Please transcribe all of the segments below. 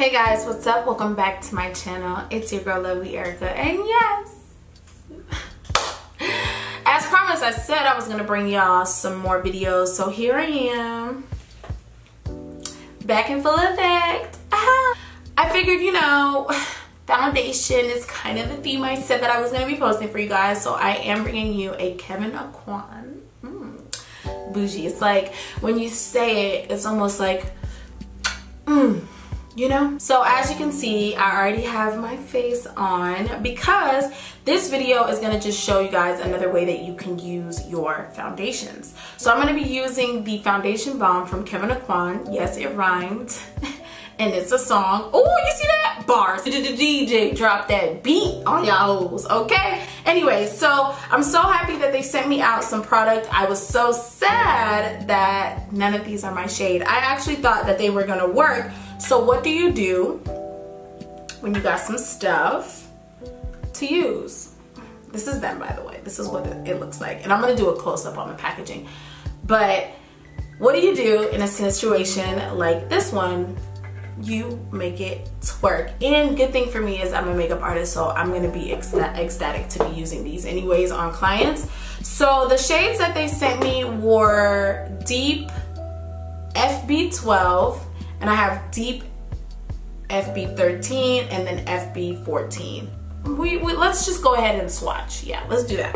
Hey guys, what's up? Welcome back to my channel. It's your girl Lovely Erica and yes, as promised I said I was to bring y'all some more videos so here I am back in full effect. I figured you know foundation is kind of the theme I said that I was to be posting for you guys so I am bringing you a Kevyn Aucoin mm, bougie. It's like when you say it it's almost like mm, you know? So as you can see, I already have my face on because this video is gonna just show you guys another way that you can use your foundations. So I'm gonna be using the foundation balm from Kevyn Aucoin. Yes, it rhymed. and it's a song. Oh, you see that? Bars. The DJ dropped that beat on y'all okay? Anyway, so I'm so happy that they sent me out some product. I was so sad that none of these are my shade. I actually thought that they were gonna work so what do you do when you got some stuff to use? This is them, by the way. This is what it looks like. And I'm gonna do a close-up on the packaging. But what do you do in a situation like this one? You make it twerk. And good thing for me is I'm a makeup artist, so I'm gonna be ecstatic to be using these anyways on clients. So the shades that they sent me were Deep FB12, and I have deep FB13 and then FB14. We, we, let's just go ahead and swatch. Yeah, let's do that.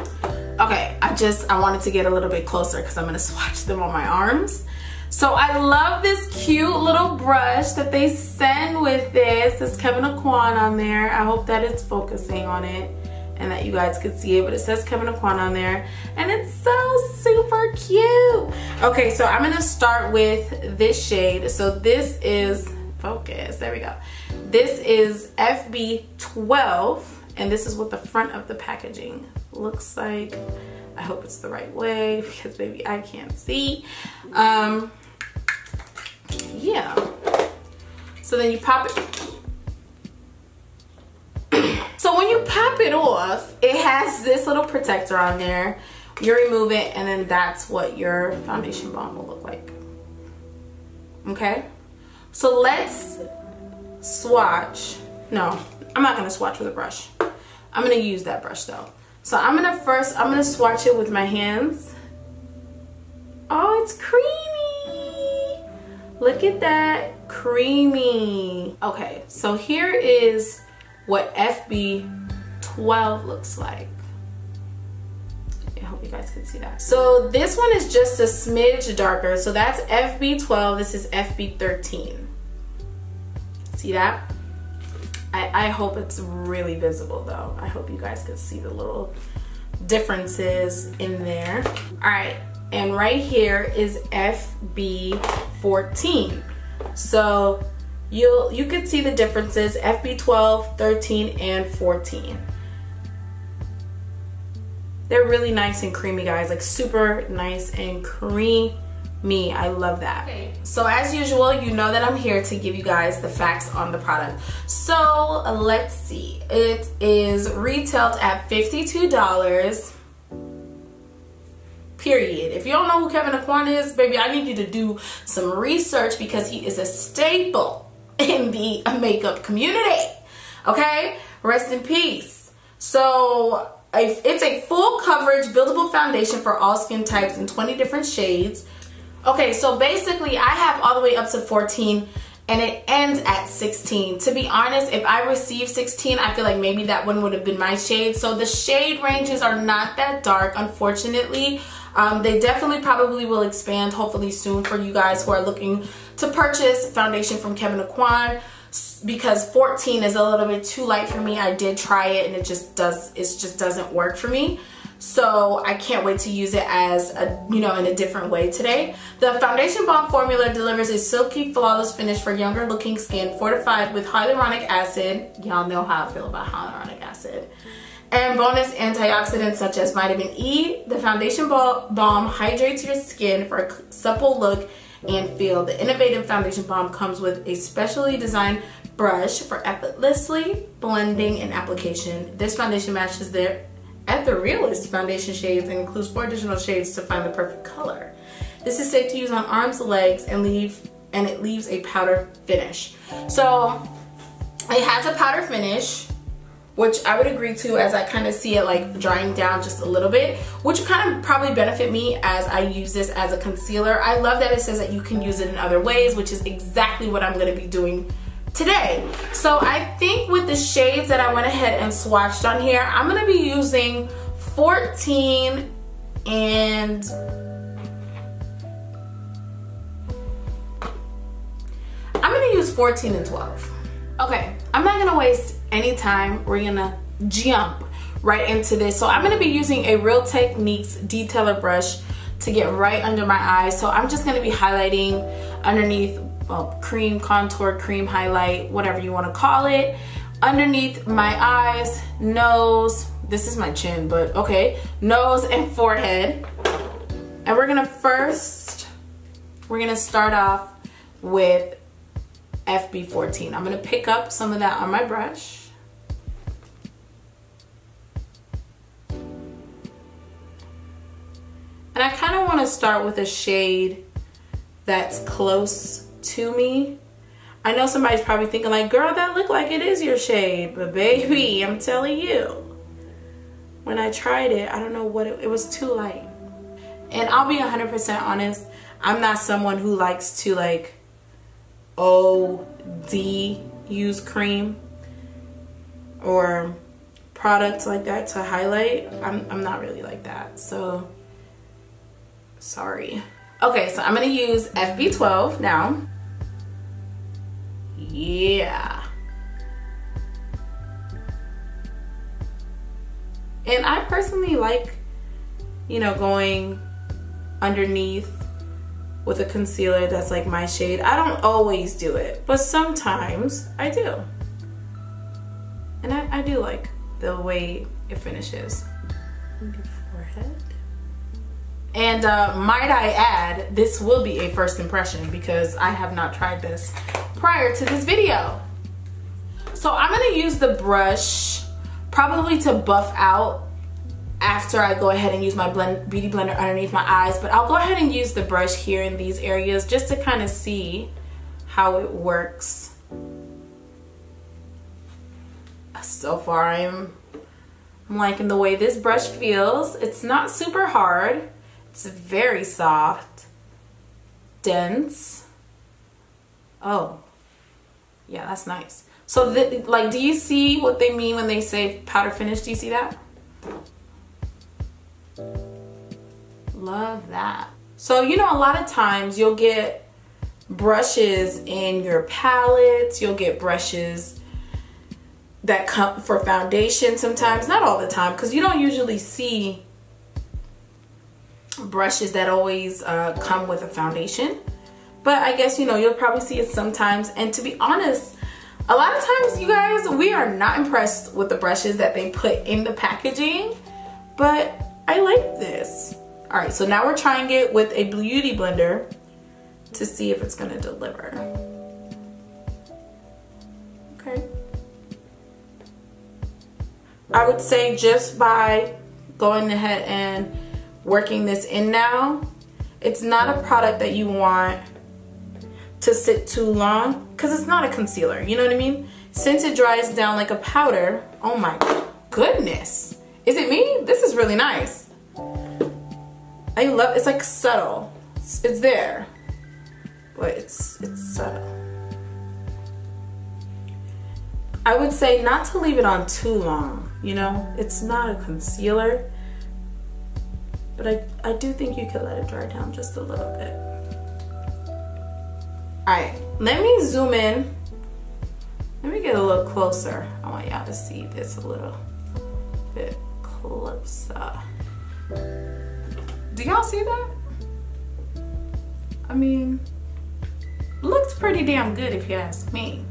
Okay, I just, I wanted to get a little bit closer because I'm gonna swatch them on my arms. So I love this cute little brush that they send with this. It's Kevyn Aucoin on there. I hope that it's focusing on it and that you guys could see it, but it says Kevyn Aucoin on there and it's so super cute. Okay, so I'm gonna start with this shade. So this is, focus, there we go. This is FB12 and this is what the front of the packaging looks like. I hope it's the right way because maybe I can't see. Um, yeah. So then you pop it so when you it off, it has this little protector on there. You remove it and then that's what your foundation balm will look like. Okay? So let's swatch. No, I'm not gonna swatch with a brush. I'm gonna use that brush though. So I'm gonna first, I'm gonna swatch it with my hands. Oh, it's creamy. Look at that, creamy. Okay, so here is what FB12 looks like. I hope you guys can see that. So this one is just a smidge darker. So that's FB12, this is FB13. See that? I, I hope it's really visible though. I hope you guys can see the little differences in there. All right, and right here is FB14. So you'll you can see the differences FB12, 13, and 14. They're really nice and creamy, guys. Like super nice and creamy. I love that. Okay. So as usual, you know that I'm here to give you guys the facts on the product. So let's see. It is retailed at $52 period. If you don't know who Kevyn Aucoin is, baby, I need you to do some research because he is a staple in the makeup community. Okay? Rest in peace. So it's a full coverage buildable foundation for all skin types in 20 different shades. Okay, so basically I have all the way up to 14 and it ends at 16. To be honest, if I received 16, I feel like maybe that one would have been my shade. So the shade ranges are not that dark, unfortunately. Um, they definitely probably will expand hopefully soon for you guys who are looking to purchase foundation from Kevyn Aucoin because 14 is a little bit too light for me. I did try it and it just does it just doesn't work for me. So I can't wait to use it as a, you know, in a different way today. The Foundation Balm formula delivers a silky, flawless finish for younger looking skin fortified with hyaluronic acid. Y'all know how I feel about hyaluronic acid and bonus antioxidants such as vitamin E. The foundation balm hydrates your skin for a supple look and feel. The innovative foundation balm comes with a specially designed brush for effortlessly blending and application. This foundation matches the Etherealist foundation shades and includes four additional shades to find the perfect color. This is safe to use on arms, legs, and leave and it leaves a powder finish. So it has a powder finish which I would agree to as I kind of see it like drying down just a little bit, which kind of probably benefit me as I use this as a concealer. I love that it says that you can use it in other ways, which is exactly what I'm gonna be doing today. So I think with the shades that I went ahead and swatched on here, I'm gonna be using 14 and I'm gonna use 14 and 12. Okay, I'm not gonna waste any time. We're gonna jump right into this. So I'm gonna be using a Real Techniques detailer brush to get right under my eyes. So I'm just gonna be highlighting underneath well, cream contour, cream highlight, whatever you wanna call it. Underneath my eyes, nose, this is my chin, but okay, nose and forehead. And we're gonna first, we're gonna start off with FB14. I'm gonna pick up some of that on my brush. And I kind of want to start with a shade that's close to me. I know somebody's probably thinking like, girl, that look like it is your shade. But baby, I'm telling you, when I tried it, I don't know what, it, it was too light. And I'll be 100% honest, I'm not someone who likes to like OD use cream or products like that to highlight. I'm, I'm not really like that. So sorry. Okay, so I'm gonna use FB12 now. Yeah. And I personally like, you know, going underneath with a concealer that's like my shade. I don't always do it, but sometimes I do. And I, I do like the way it finishes. Forehead. And uh, might I add, this will be a first impression because I have not tried this prior to this video. So I'm gonna use the brush probably to buff out after I go ahead and use my blend, beauty blender underneath my eyes. But I'll go ahead and use the brush here in these areas just to kind of see how it works. So far I'm, I'm liking the way this brush feels. It's not super hard. It's very soft, dense. Oh, yeah, that's nice. So, like, do you see what they mean when they say powder finish? Do you see that? Love that. So, you know, a lot of times you'll get brushes in your palettes, you'll get brushes that come for foundation sometimes, not all the time, because you don't usually see brushes that always uh, come with a foundation. But I guess, you know, you'll probably see it sometimes. And to be honest, a lot of times, you guys, we are not impressed with the brushes that they put in the packaging. But I like this. All right, so now we're trying it with a beauty blender to see if it's gonna deliver. Okay. I would say just by going ahead and working this in now, it's not a product that you want to sit too long because it's not a concealer, you know what I mean? Since it dries down like a powder, oh my goodness. Is it me? This is really nice. I love, it, it's like subtle. It's, it's there, but it's, it's subtle. I would say not to leave it on too long, you know? It's not a concealer, but I, I do think you could let it dry down just a little bit. All right, let me zoom in. Let me get a little closer. I want y'all to see this a little bit closer. Do y'all see that? I mean, looks pretty damn good if you ask me.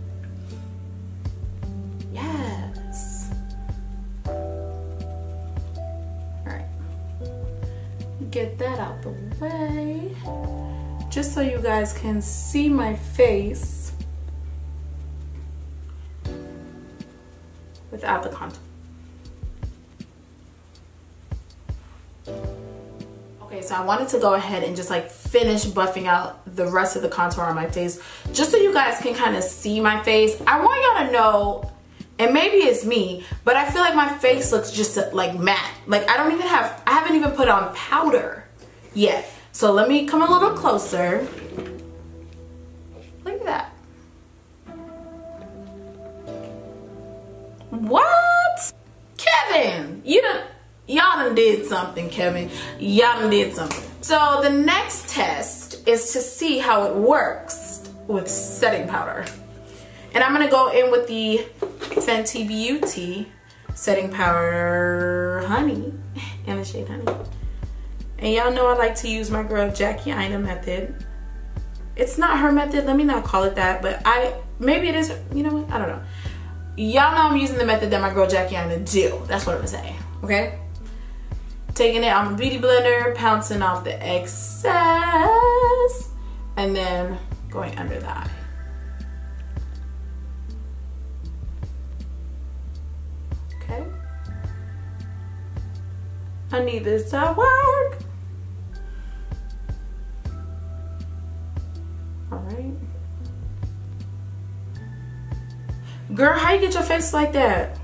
Yes. All right. Get that out the way. Just so you guys can see my face without the contour. So I wanted to go ahead and just like finish buffing out the rest of the contour on my face just so you guys can kind of see my face. I want y'all to know, and maybe it's me, but I feel like my face looks just like matte. Like I don't even have, I haven't even put on powder yet. So let me come a little closer. Look at that. What? Kevyn, you done, y'all done did something, Kevyn. Y'all done did something. So the next test is to see how it works with setting powder. And I'm gonna go in with the Fenty Beauty setting powder honey and the shade honey. And y'all know I like to use my girl Jackie Aina method. It's not her method, let me not call it that, but I, maybe it is, you know what, I don't know. Y'all know I'm using the method that my girl Jackie Aina do. That's what I'm saying, okay? Taking it on the beauty blender, pouncing off the excess, and then going under the eye. Okay. I need this to work. All right. Girl, how you get your face like that?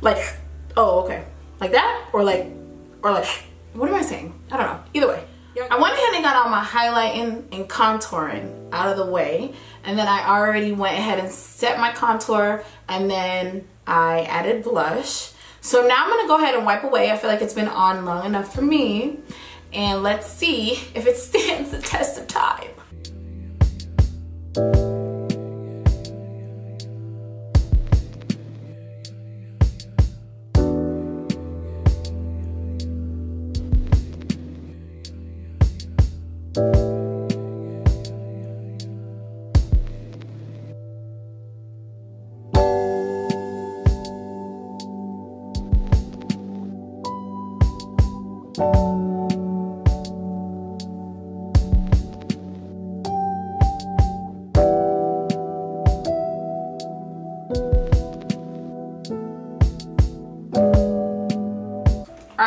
Like, oh, okay. Like that? Or like, or like, what am I saying? I don't know. Either way. I went ahead and got all my highlighting and contouring out of the way. And then I already went ahead and set my contour and then I added blush. So now I'm gonna go ahead and wipe away. I feel like it's been on long enough for me. And let's see if it stands the test of time.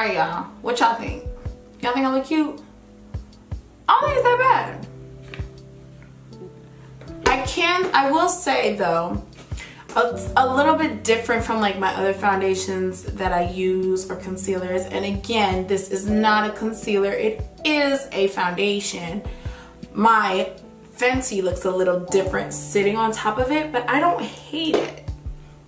Right, y'all. What y'all think? Y'all think I look cute? I don't think it's that bad. I can, I will say though, a, a, little bit different from like my other foundations that I use or concealers. And again, this is not a concealer. It is a foundation. My Fenty looks a little different sitting on top of it, but I don't hate it.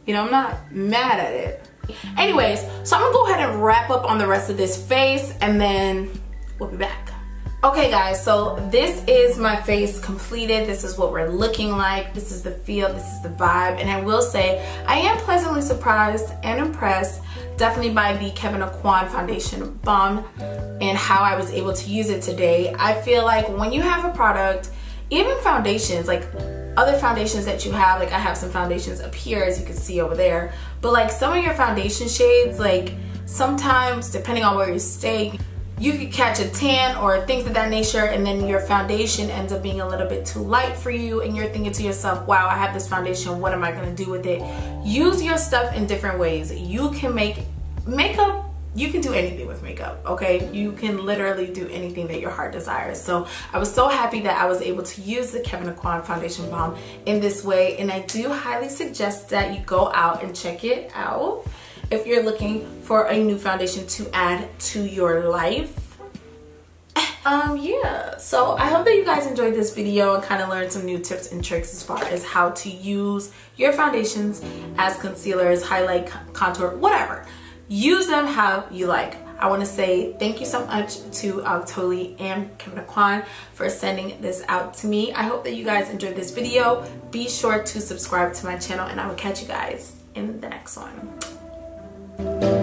You know, I'm not mad at it. Anyways, so I'm gonna go ahead and wrap up on the rest of this face and then we'll be back. Okay guys, so this is my face completed. This is what we're looking like. This is the feel, this is the vibe. And I will say, I am pleasantly surprised and impressed definitely by the Kevyn Aucoin Foundation Balm and how I was able to use it today. I feel like when you have a product, even foundations, like other foundations that you have, like I have some foundations up here as you can see over there, but like some of your foundation shades, like sometimes depending on where you stay, you could catch a tan or things of that nature and then your foundation ends up being a little bit too light for you and you're thinking to yourself, wow, I have this foundation, what am I gonna do with it? Use your stuff in different ways. You can make makeup you can do anything with makeup okay? You can literally do anything that your heart desires. So I was so happy that I was able to use the Kevyn Aucoin foundation balm in this way and I do highly suggest that you go out and check it out if you're looking for a new foundation to add to your life. Um yeah. So i hope that you guys enjoyed this video and kind of learned some new tips and tricks as far as how to use your foundations as concealers highlight contour whatever use them how you like I want to say thank you so much to uh, Octoly and Kevyn Aucoin for sending this out to me. I hope that you guys enjoyed this video. Be sure to subscribe to my channel and I will catch you guys in the next one.